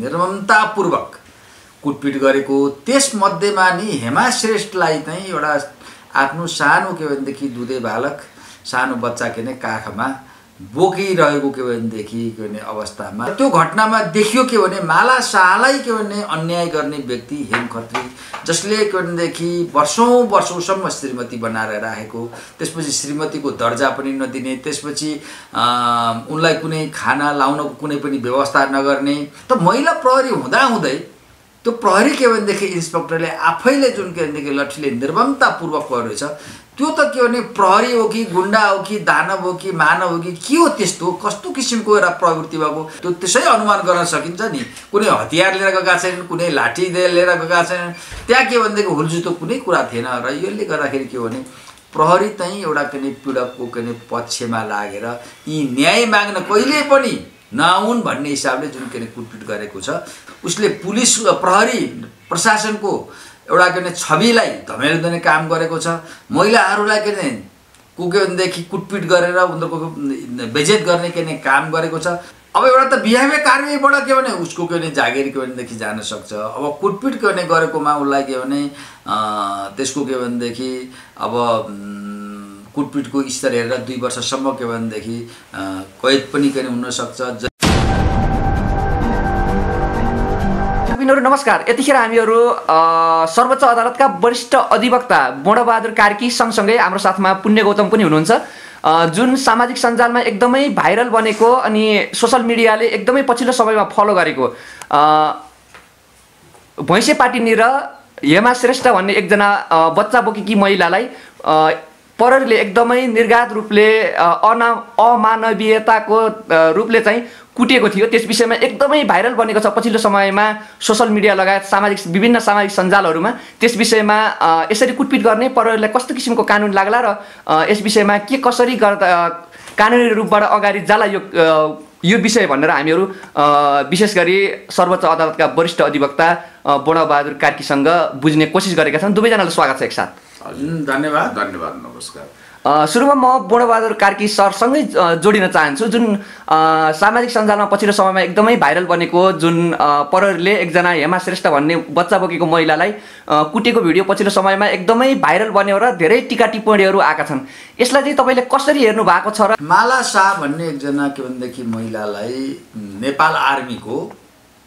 निर्ममतापूर्वक कुटपिट गरेको त्यसमध्येमा नि हेमा श्रेष्ठलाई चाहिँ एउटा आफ्नो सानो के भनेदेखि दुधे बालक सानो बच्चा के भने काखमा बोकिरहेको के भनेदेखि के भने अवस्थामा। त्यो घटनामा देखियो के भने माला शाहलाई के भने अन्याय गर्ने व्यक्ति हेम खत्री जसले के भनेदेखि वर्षौँ वर्षौँसम्म श्रीमती बनाएर राखेको त्यसपछि श्रीमतीको दर्जा पनि नदिने त्यसपछि उनलाई कुनै खाना लाउनको कुनै पनि व्यवस्था नगर्ने। त महिला प्रहरी हुँदाहुँदै त्यो प्रहरी के भनेदेखि इन्सपेक्टरले आफैले जुन के भनेदेखि लट्ठीले निर्ममतापूर्वक रहेछ त्यो त के भने प्रहरी हो कि गुन्डा हो कि दानव हो कि मानव हो कि के हो त्यस्तो? कस्तो किसिमको एउटा प्रवृत्ति भएको? त्यो त्यसै अनुमान गर्न सकिन्छ नि। कुनै हतियार लिएर गएका छैनन् कुनै लाठी लिएर गएका छैनन्। त्यहाँ के भनेदेखि हुलजुतो कुनै कुरा थिएन। र यसले गर्दाखेरि के हो भने प्रहरी चाहिँ एउटा के भने पीडकको के भने पक्षमा लागेर यी न्याय माग्न कहिले पनि नआउन् भन्ने हिसाबले जुन के कुटपिट गरेको छ उसले पुलिस प्रहरी प्रशासनको एउटा के भने छविलाई धमेलिदिने काम गरेको छ। महिलाहरूलाई के भने को के भनेदेखि कुटपिट गरेर उनीहरूको बेजेत गर्ने के भने काम गरेको छ। अब एउटा त बिहावे कारवाहीबाट के भने उसको के भने जागिर के भनेदेखि जान सक्छ। अब कुटपिट के भने गरेकोमा उसलाई के भने त्यसको के भनेदेखि अब कुटपिटको स्तर हेरेर दुई वर्षसम्म के भनेदेखि कैद पनि के हुनसक्छ। बिनहरू नमस्कार। यतिखेर हामीहरू सर्वोच्च अदालतका वरिष्ठ अधिवक्ता बोडबहादुर कार्की सँगसँगै हाम्रो साथमा पुण्य गौतम पनि हुनुहुन्छ। जुन सामाजिक सञ्जालमा एकदमै भाइरल बनेको अनि सोसल मिडियाले एकदमै पछिल्लो समयमा फलो गरेको भैँसे पाटिनी र हेमा श्रेष्ठ भन्ने एकजना बच्चा बोकेकी महिलालाई प्रहरीले एकदमै निर्घात रूपले अना अमानवीयताको रूपले चाहिँ कुटेको थियो। त्यस विषयमा एकदमै भाइरल बनेको छ पछिल्लो समयमा सोसल मिडिया लगायत सामाजिक विभिन्न सामाजिक सञ्जालहरूमा। त्यस विषयमा यसरी कुटपिट गर्ने प्रहरीलाई कस्तो किसिमको कानुन लाग्ला र यस विषयमा के कसरी गर्दा कानुनी रूपबाट अगाडि जाला यो यो विषय भनेर हामीहरू विशेष गरी सर्वोच्च अदालतका वरिष्ठ अधिवक्ता बडाबहादुर कार्कीसँग बुझ्ने कोसिस गरेका छन्। दुवैजनालाई स्वागत छ एकसाथ। धन्यवाद। धन्यवाद नमस्कार। सुरुमा म बोडबहादुर कार्की सरसँगै जोडिन चाहन्छु जुन सामाजिक सञ्जालमा पछिल्लो समयमा एकदमै भाइरल बनेको जुन प्रहरीले एकजना हेमा श्रेष्ठ भन्ने बच्चा बोकेको महिलालाई कुटेको भिडियो पछिल्लो समयमा एकदमै भाइरल बन्यो र धेरै टिका टिप्पणीहरू आएका छन्। यसलाई चाहिँ तपाईँले कसरी हेर्नु भएको छ र माला शाह भन्ने एकजना के भनेदेखि महिलालाई नेपाल आर्मीको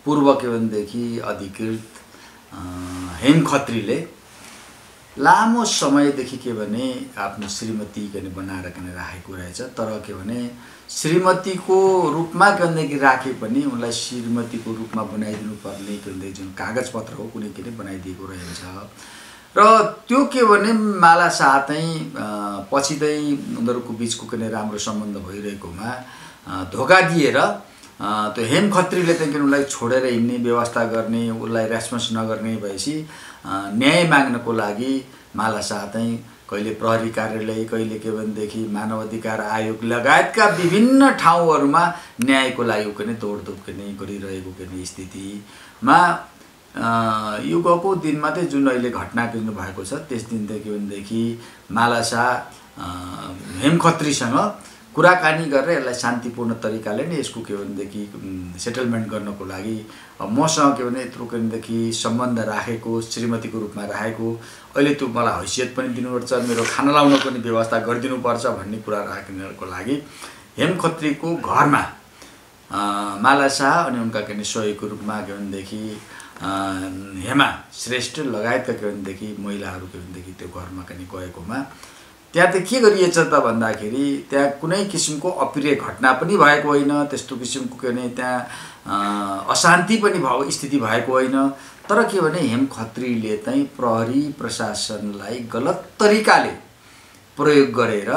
पूर्व के भनेदेखि अधिकृत हेम खत्रीले लामो समयदेखि के भने आफ्नो श्रीमती के बनाएर के राखेको रहेछ तर के भने श्रीमतीको रूपमा के राखे पनि उनलाई श्रीमतीको रूपमा बनाइदिनु पर्ने के जुन कागजपत्र हो कुनै के बनाइदिएको रहेछ। र त्यो के भने माला चाहिँ पछि चाहिँ उनीहरूको बिचको के राम्रो सम्बन्ध भइरहेकोमा धोका दिएर त्यो हेम खत्रीले किन उसलाई छोडेर हिँड्ने व्यवस्था गर्ने उसलाई रेस्पोन्स नगर्ने भएपछि न्याय माग्नको लागि माला चाहिँ कहिले प्रहरी कार्यालय कहिले के भनेदेखि मानव अधिकार आयोग लगायतका विभिन्न ठाउँहरूमा न्यायको लागि पनि तोडतोड पनि गरिरहेको पनि स्थितिमा यो गएको दिनमा चाहिँ जुन अहिले घटना किन्नु भएको छ त्यस दिन चाहिँ के भनेदेखि माला शाह हेम खत्रीसँग कुराकानी गरेर यसलाई शान्तिपूर्ण तरिकाले नै यसको के भनेदेखि सेटलमेन्ट गर्नको लागि मसँग के भने यत्रो के भनेदेखि सम्बन्ध राखेको श्रीमतीको रूपमा राखेको अहिले त्यो मलाई हैसियत पनि दिनुपर्छ मेरो खाना लाउन पनि व्यवस्था गरिदिनुपर्छ भन्ने कुरा राख्नको लागि हेम खत्रीको घरमा माला शाह अनि उनका के सहयोगको रूपमा के भनेदेखि हेमा श्रेष्ठ लगायतका के भनेदेखि महिलाहरू के भनेदेखि त्यो घरमा पनि गएकोमा त्यहाँ त के गरिएछ त भन्दाखेरि त्यहाँ कुनै किसिमको अप्रिय घटना पनि भएको होइन त्यस्तो किसिमको के भने त्यहाँ अशान्ति पनि भएको स्थिति भएको होइन। तर के भने हेम खत्रीले चाहिँ प्रहरी प्रशासनलाई गलत तरिकाले प्रयोग गरेर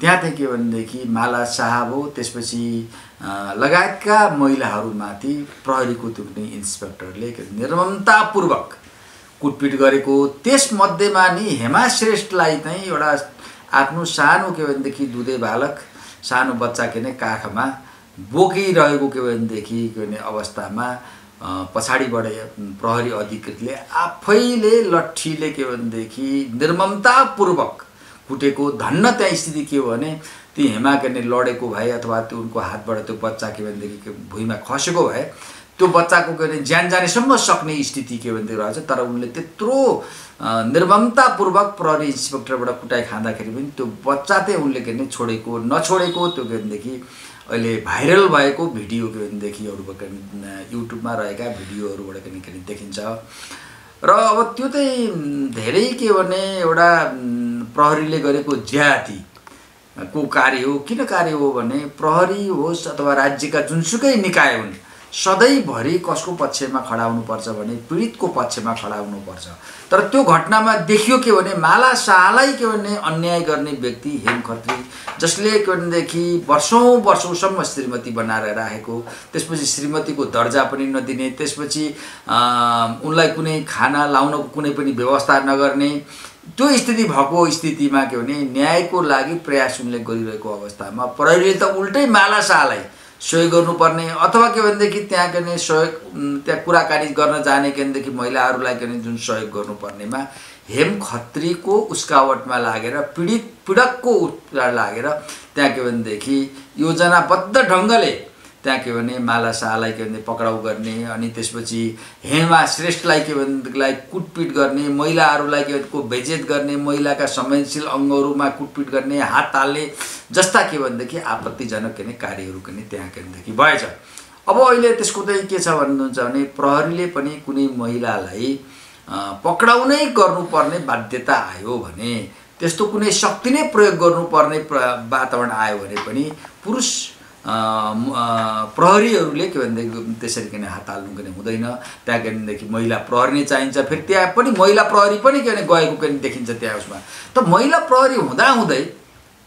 त्यहाँ चाहिँ के भनेदेखि माला साहब हो त्यसपछि लगायतका महिलाहरूमाथि प्रहरीको त्यो इन्सपेक्टरले निर्ममतापूर्वक कुटपिट गरेको। त्यसमध्येमा नि हेमा श्रेष्ठलाई चाहिँ एउटा आफ्नो सानो के भनेदेखि दुधे बालक सानो बच्चा के भने काखमा बोकिरहेको के भनेदेखि के भने अवस्थामा पछाडिबाट प्रहरी अधिकृतले आफैले लट्ठीले के भनेदेखि निर्ममतापूर्वक कुटेको धन्न त्यहाँ स्थिति के हो भने ती हेमा के लडेको भए अथवा त्यो उनको हातबाट त्यो बच्चा के भनेदेखि भुइँमा खसेको भए त्यो बच्चाको के भने ज्यान जानेसम्म सक्ने स्थिति के भनेदेखि रहेछ तर उनले त्यत्रो निर्ममतापूर्वक प्रहरी इन्सपेक्टरबाट कुटाइ खाँदाखेरि पनि त्यो बच्चा चाहिँ उनले के भने छोडेको नछोडेको त्यो के भनेदेखि अहिले भाइरल भएको भिडियो के भनेदेखि अरूबाट युट्युबमा रहेका भिडियोहरूबाट के भने देखिन्छ। र अब त्यो चाहिँ धेरै के भने एउटा प्रहरीले गरेको ज्याती को कार्य हो किन कार्य हो भने प्रहरी होस् अथवा राज्यका जुनसुकै निकाय हुन् सधैँभरि कसको पक्षमा खडा हुनुपर्छ भने पीडितको पक्षमा खडा हुनुपर्छ। तर त्यो घटनामा देखियो के भने माला शाहलाई के भने अन्याय गर्ने व्यक्ति हेम खत्री जसले के भनेदेखि वर्षौँ वर्षौँसम्म श्रीमती बनाएर राखेको त्यसपछि श्रीमतीको दर्जा पनि नदिने त्यसपछि उनलाई कुनै खाना लाउनको कुनै पनि व्यवस्था नगर्ने त्यो स्थिति भएको स्थितिमा के भने न्यायको लागि प्रयास उनले गरिरहेको अवस्थामा प्रहरीले त उल्टै माला शाहलाई सहयोग गर्नुपर्ने अथवा के भनेदेखि त्यहाँ के सहयोग त्यहाँ कुराकानी गर्न जाने के भनेदेखि महिलाहरूलाई के जुन सहयोग गर्नुपर्नेमा हेम खत्रीको उस्कावटमा लागेर पीडित पीडकको उत्तर लागेर त्यहाँ के भनेदेखि योजनाबद्ध ढङ्गले त्यहाँ के भने माला शाहलाई के भने पक्राउ गर्ने अनि त्यसपछि हेमा श्रेष्ठलाई के भनेदेखिलाई कुटपिट गर्ने महिलाहरूलाई के को बेजेत गर्ने महिलाका संवेदनशील अङ्गहरूमा कुटपिट गर्ने हात हाल्ने जस्ता के भनेदेखि आपत्तिजनक के भने कार्यहरू के त्यहाँ के भनेदेखि भएछ। अब अहिले त्यसको चाहिँ के छ भन्नुहुन्छ भने प्रहरीले पनि कुनै महिलालाई अ, पक्राउनै गर्नुपर्ने बाध्यता आयो भने त्यस्तो कुनै शक्ति नै प्रयोग गर्नुपर्ने प्र वातावरण आयो भने पनि पुरुष प्रहरीहरूले के भनेदेखि त्यसरी किन हात हाल्नु किन हुँदैन त्यहाँ के भनेदेखि महिला प्रहरी नै चाहिन्छ फेरि त्यहाँ पनि महिला प्रहरी पनि के भने गएको के भने देखिन्छ त्यहाँ उसमा त महिला प्रहरी हुँदाहुँदै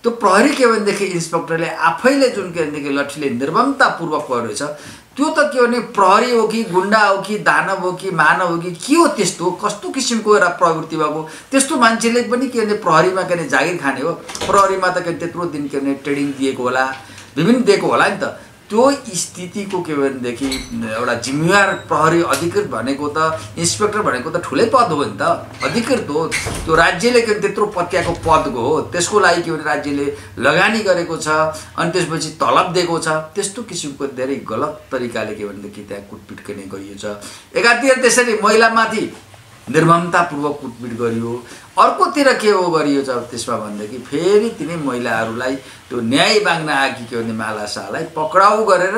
त्यो प्रहरी के भनेदेखि इन्सपेक्टरले आफैले जुन के भनेदेखि लठीले निर्ममतापूर्वक रहेछ त्यो त के भने प्रहरी हो कि गुन्डा हो कि दानव हो कि मानव हो कि के हो त्यस्तो कस्तो किसिमको एउटा प्रवृत्ति भएको त्यस्तो मान्छेले पनि के भने प्रहरीमा के भने जागिर खाने हो प्रहरीमा त के त्यत्रो दिन के भने ट्रेनिङ दिएको होला विभिन्न दिएको होला नि त। त्यो स्थितिको के भनेदेखि एउटा जिम्मेवार प्रहरी अधिकृत भनेको त इन्सपेक्टर भनेको त ठुलै पद हो नि त। अधिकृत हो। त्यो राज्यले के त्यत्रो पत्याएको पदको हो। त्यसको लागि के भने राज्यले लगानी गरेको छ अनि त्यसपछि तलब दिएको छ। त्यस्तो किसिमको धेरै गलत तरिकाले के भनेदेखि त्यहाँ कुटपिट गर्ने गरिएको छ। एकातिर त्यसरी महिलामाथि निर्ममतापूर्वक कुटपिट गरियो। अर्कोतिर के हो गरियो छ त्यसमा भनेदेखि फेरि तिनै महिलाहरूलाई त्यो न्याय माग्न आएकी के भने माला शाहलाई पक्राउ गरेर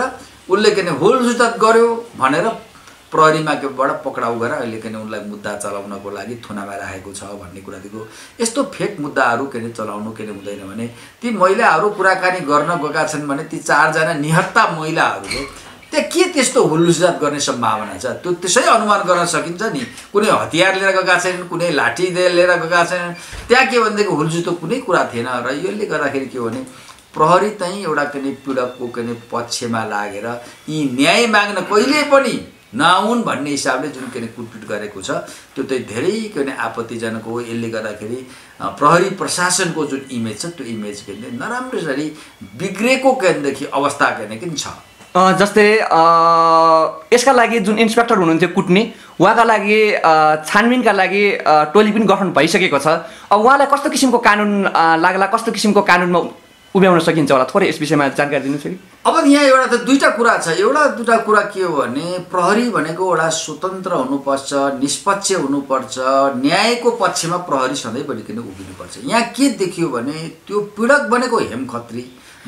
उसले के भने हुलजुतत गर्यो भनेर प्रहरीमा केबाट पक्राउ गरेर अहिले के उनलाई मुद्दा चलाउनको लागि थुनामा राखेको छ भन्ने कुरादेखिको यस्तो फेक मुद्दाहरू के भने चलाउनु के हुँदैन भने ती महिलाहरू कुराकानी गर्न गएका छन् भने ती चारजना निहत्ता महिलाहरूले त्यहाँ के त्यस्तो हुलुजात गर्ने सम्भावना छ? त्यो त्यसै अनुमान गर्न सकिन्छ नि। कुनै हतियार लिएर गएका छैनन् कुनै लाठी लिएर गएका छैनन्। त्यहाँ के भनेदेखि हुलजुतो कुनै कुरा थिएन र यसले गर्दाखेरि के हो भने प्रहरी चाहिँ एउटा के भने पीडकको के भने पक्षमा लागेर यी न्याय माग्न कहिले पनि नआउन् भन्ने हिसाबले जुन के भने कुटपिट गरेको छ त्यो चाहिँ धेरै के भने आपत्तिजनक हो। यसले गर्दाखेरि प्रहरी प्रशासनको जुन इमेज छ त्यो इमेज के भने नराम्रोसरी बिग्रेको के अवस्था के छ। जस्तै यसका लागि जुन इन्सपेक्टर हुनुहुन्थ्यो कुट्ने उहाँका लागि छानबिनका लागि टोली पनि गठन भइसकेको छ। अब उहाँलाई कस्तो किसिमको कानुन लाग्ला कस्तो किसिमको कानुनमा उभ्याउन सकिन्छ होला? थोरै यस विषयमा जानकारी दिनुहोस् कि अब यहाँ एउटा त दुईवटा कुरा छ। एउटा दुईवटा कुरा के हो भने प्रहरी भनेको एउटा स्वतन्त्र हुनुपर्छ निष्पक्ष हुनुपर्छ न्यायको पक्षमा प्रहरी सधैँ बढिकन उभिनुपर्छ। यहाँ के देखियो भने त्यो पीडक बनेको हेम खत्री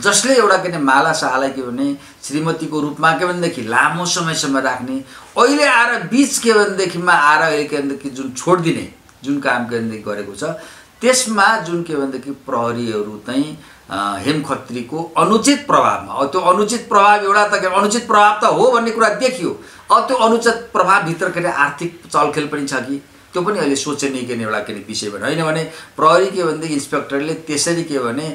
जसले एउटा के भने माला शाहलाई के भने श्रीमतीको रूपमा के भनेदेखि लामो समयसम्म राख्ने अहिले आएर बिच के भनेदेखिमा आएर अहिले के भनेदेखि जुन छोडिदिने जुन काम के भनेदेखि गरेको छ त्यसमा जुन के भनेदेखि प्रहरीहरू चाहिँ अ, हेम खत्रीको अनुचित प्रभावमा अब त्यो अनुचित प्रभाव एउटा त के अनुचित प्रभाव त हो भन्ने कुरा देखियो। अब त्यो अनुचित प्रभावभित्र के अरे आर्थिक चलखेल पनि छ कि? त्यो पनि अहिले सोचनीय के अरे एउटा के अरे विषय भने होइन? भने प्रहरी के भनेदेखि इन्सपेक्टरले त्यसरी के भने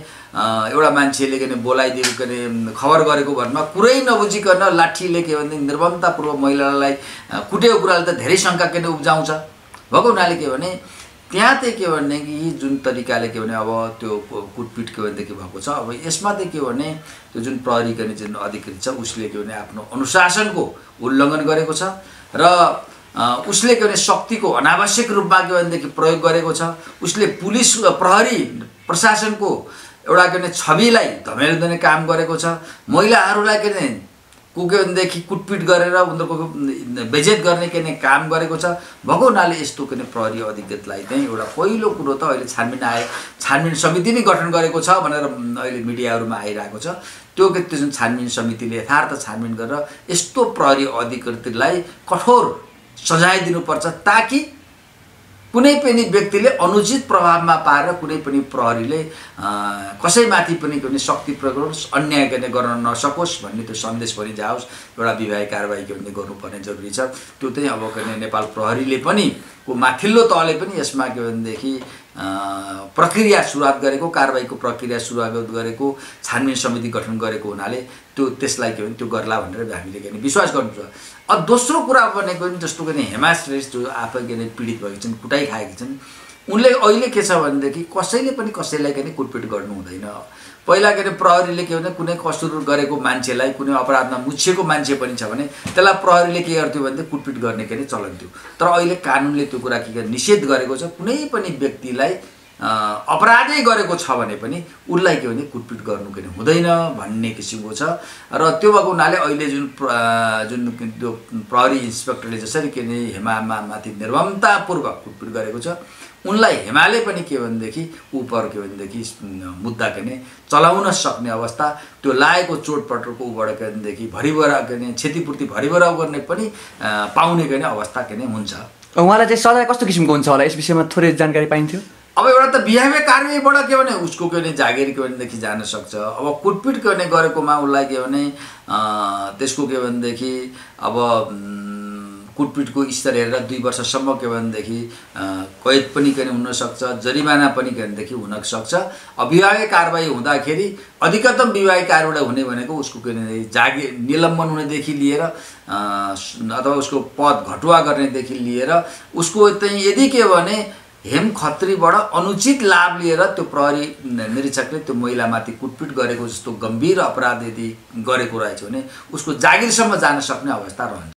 एउटा मान्छेले के बोलाइदिएको के अरे खबर गरेको भरमा कुरै नबुझिकन लाठीले के भनेदेखि निर्ममतापूर्वक महिलालाई कुटेको कुराले त धेरै शङ्का के अरे उब्जाउँछ। भएको हुनाले के भने त्यहाँ चाहिँ के भनेदेखि जुन तरिकाले के भने अब त्यो कुटपिट के भनेदेखि भएको छ अब यसमा चाहिँ के भने त्यो जुन प्रहरी गर्ने जुन अधिकृत छ उसले के भने आफ्नो अनुशासनको उल्लङ्घन गरेको छ। र उसले के भने शक्तिको अनावश्यक रूपमा के भनेदेखि प्रयोग गरेको छ। उसले पुलिस प्रहरी प्रशासनको एउटा के भने छविलाई धमेल दिने काम गरेको छ। महिलाहरूलाई के भने को के भनेदेखि कुटपिट गरेर उनीहरूको बेजेत गर्ने के नै काम गरेको छ। भएको हुनाले यस्तो के प्रहरी अधिकृतलाई चाहिँ एउटा पहिलो कुरो त अहिले छानबिन आए छानबिन समिति नै गठन गरेको छ भनेर अहिले मिडियाहरूमा आइरहेको छ। त्यो त्यो जुन छानबिन समितिले यथार्थ छानबिन गरेर यस्तो प्रहरी अधिकृतलाई कठोर सजाय दिनुपर्छ ताकि कुनै पनि व्यक्तिले अनुचित प्रभावमा पारेर कुनै पनि प्रहरीले कसैमाथि पनि कुनै शक्ति प्रयोग अन्याय गर्ने गर्न नसकोस् भन्ने त्यो सन्देश पनि जाओस्। एउटा विवाह कारवाही के भन्ने गर्नुपर्ने जरुरी छ। त्यो चाहिँ अब के नेपाल प्रहरीले पनि को माथिल्लो तहले पनि यसमा के भनेदेखि प्रक्रिया सुरुवात गरेको कारवाहीको प्रक्रिया सुरुवात गरेको छानबिन समिति गठन गरेको हुनाले त्यो त्यसलाई के भने त्यो गर्ला भनेर हामीले के भने विश्वास गर्नुपर्छ। अब दोस्रो कुरा भनेको जस्तो कि हेमा श्रेष्ठ जो आफै के पीडित भएकी छन् कुटाइ खाएकी छन् उनले अहिले के छ भनेदेखि कसैले पनि कसैलाई के कुटपिट गर्नु हुँदैन। पहिला के अरे प्रहरीले के भने कुनै कसुर गरेको मान्छेलाई कुनै अपराधमा मुछिएको मान्छे पनि छ भने त्यसलाई प्रहरीले के गर्थ्यो भने कुटपिट गर्ने के अरे चलन थियो। तर अहिले कानुनले त्यो कुरा के निषेध गरेको छ कुनै पनि व्यक्तिलाई अपराधै गरेको छ भने पनि उसलाई के भने कुटपिट गर्नु के हुँदैन भन्ने किसिमको छ। र त्यो भएको हुनाले अहिले जुन जुन त्यो प्रहरी इन्सपेक्टरले जसरी के भने हेमामा माथि कुटपिट गरेको छ उनलाई हेमाले पनि के भनेदेखि उपर के भनेदेखि मुद्दा के भने चलाउन सक्ने अवस्था त्यो लागेको चोटपटकको उबाट के भनेदेखि भरिभरा के भने क्षतिपूर्ति भरिभराउ गर्ने पनि पाउने के अवस्था के हुन्छ। उहाँलाई चाहिँ सजाय कस्तो किसिमको हुन्छ होला? यस विषयमा थोरै जानकारी पाइन्थ्यो। अब एउटा त बिहावे कारवाहीबाट के भने उसको के भने जागिर के भनेदेखि जान सक्छ। अब कुटपिट के भने गरेकोमा उसलाई के भने त्यसको के भनेदेखि अब कुटपिटको स्तर हेरेर दुई वर्षसम्म के भनेदेखि कैद पनि के हुनसक्छ जरिमाना पनि के भनेदेखि हुनसक्छ। विवाह कारवाही हुँदाखेरि अधिकतम विवाह कारवाही हुने भनेको उसको के भने जागिर निलम्बन हुनेदेखि लिएर अथवा उसको पद घटुवा गर्नेदेखि लिएर उसको चाहिँ यदि के भने हेम खत्रीबाट अनुचित लाभ लिएर त्यो प्रहरी निरीक्षकले त्यो महिलामाथि कुटपिट गरेको जस्तो गम्भीर अपराध यदि गरेको रहेछ भने उसको जागिरसम्म जान सक्ने अवस्था रहन्छ।